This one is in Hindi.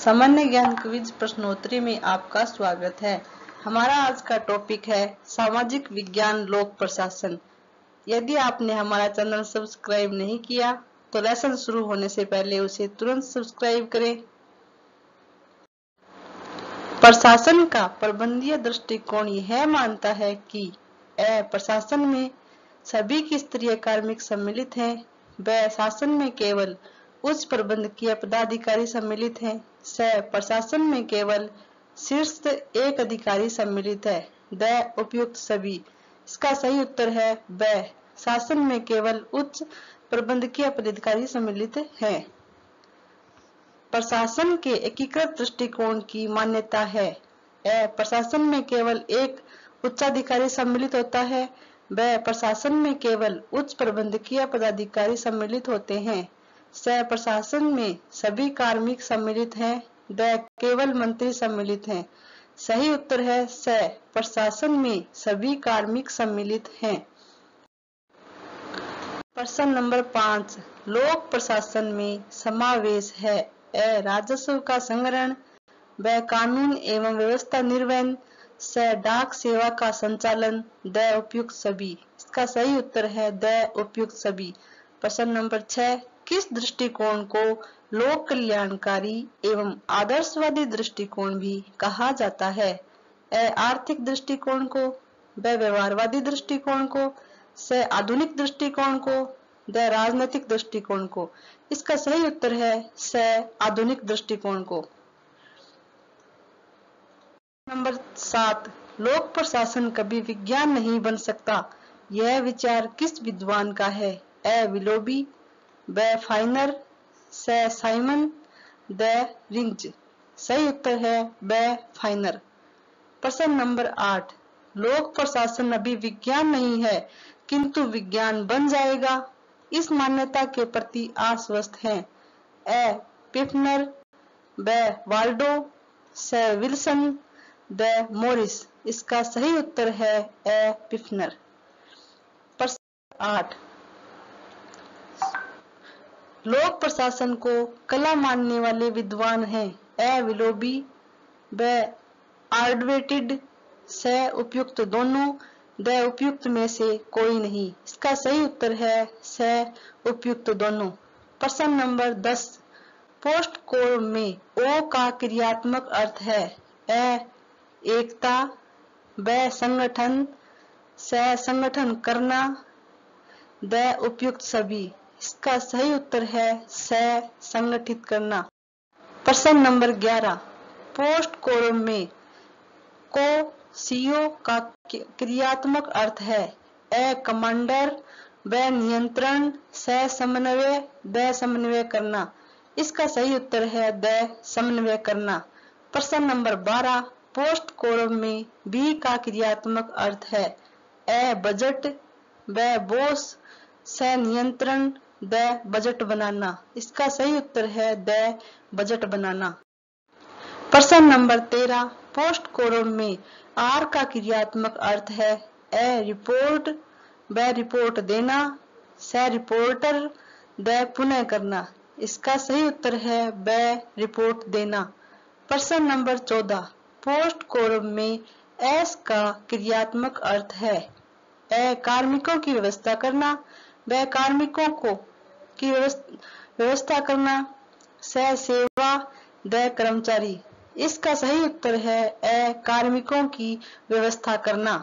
सामान्य ज्ञान क्विज प्रश्नोत्तरी में आपका स्वागत है। हमारा आज का टॉपिक है सामाजिक विज्ञान लोक प्रशासन। यदि आपने हमारा चैनल सब्सक्राइब नहीं किया तो लेसन शुरू होने से पहले उसे तुरंत सब्सक्राइब करें। प्रशासन का प्रबंधीय दृष्टिकोण यह मानता है कि, ए, प्रशासन में सभी की स्तरीय कार्मिक सम्मिलित हैं। व शासन में केवल उच्च प्रबंधकीय पदाधिकारी सम्मिलित हैं। स प्रशासन में केवल शीर्ष एक अधिकारी सम्मिलित है। द उपयुक्त सभी। इसका सही उत्तर है ब। शासन में केवल उच्च प्रबंधकीय पदाधिकारी सम्मिलित है। प्रशासन के एकीकृत दृष्टिकोण की मान्यता है। ए। प्रशासन में केवल एक उच्चाधिकारी सम्मिलित होता है। व प्रशासन में केवल उच्च प्रबंधकीय पदाधिकारी सम्मिलित होते हैं। स प्रशासन में सभी कार्मिक सम्मिलित हैं द केवल मंत्री सम्मिलित हैं। सही उत्तर है स प्रशासन में सभी कार्मिक सम्मिलित हैं। प्रश्न नंबर पाँच, लोक प्रशासन में समावेश है। ए, राजस्व का संग्रहण व कानून एवं व्यवस्था निर्वहन, स, डाक सेवा का संचालन, द, उपयुक्त सभी। इसका सही उत्तर है, द, उपयुक्त सभी। प्रश्न नंबर छह किस दृष्टिकोण को लोक कल्याणकारी एवं आदर्शवादी दृष्टिकोण भी कहा जाता है? ए आर्थिक दृष्टिकोण को व्यवहारवादी दृष्टिकोण को, स आधुनिक दृष्टिकोण को द राजनीतिक दृष्टिकोण को। इसका सही उत्तर है स आधुनिक दृष्टिकोण को। नंबर सात, लोक प्रशासन कभी विज्ञान नहीं बन सकता। यह विचार किस विद्वान का है? ए विलोबी ब फाइनर से साइमन द रिंज सही उत्तर है ब फाइनर प्रश्न नंबर आठ, लोक प्रशासन अभी विज्ञान नहीं है, किंतु विज्ञान बन जाएगा। इस मान्यता के प्रति आश्वस्त है। ए पिफनर ब वाल्डो से विल्सन द मोरिस इसका सही उत्तर है, ए पिफनर प्रश्न आठ लोक प्रशासन को कला मानने वाले विद्वान हैं। ए विलोबी व आर्डवेटेड, से उपयुक्त दोनों, द उपयुक्त में से कोई नहीं। इसका सही उत्तर है से उपयुक्त दोनों। प्रश्न नंबर दस, पोस्ट कोड में ओ का क्रियात्मक अर्थ है। ए, एकता व संगठन, से संगठन करना, द उपयुक्त सभी। इसका सही उत्तर है स, संगठित करना। प्रश्न नंबर 11 पोस्ट कोरम में को सीओ का क्रियात्मक अर्थ है। ए, कमांडर व नियंत्रण, स, समन्वय, द, समन्वय करना। इसका सही उत्तर है द, समन्वय करना। प्रश्न नंबर 12 पोस्ट कोरम में बी का क्रियात्मक अर्थ है। ए, बजट व बोस, स, नियंत्रण द बजट बनाना। इसका सही उत्तर है द बजट बनाना। प्रश्न नंबर तेरह, पोस्ट कोरम में आर का क्रियात्मक अर्थ है ए रिपोर्ट व रिपोर्ट देना, स रिपोर्टर, द पुनः करना। इसका सही उत्तर है ब रिपोर्ट देना। प्रश्न नंबर चौदह, पोस्ट कोरम में एस का क्रियात्मक अर्थ है ए कार्मिकों की व्यवस्था करना व कार्मिकों को की व्यवस्था करना, सह सेवा द कर्मचारी। इसका सही उत्तर है ए कार्मिकों की व्यवस्था करना।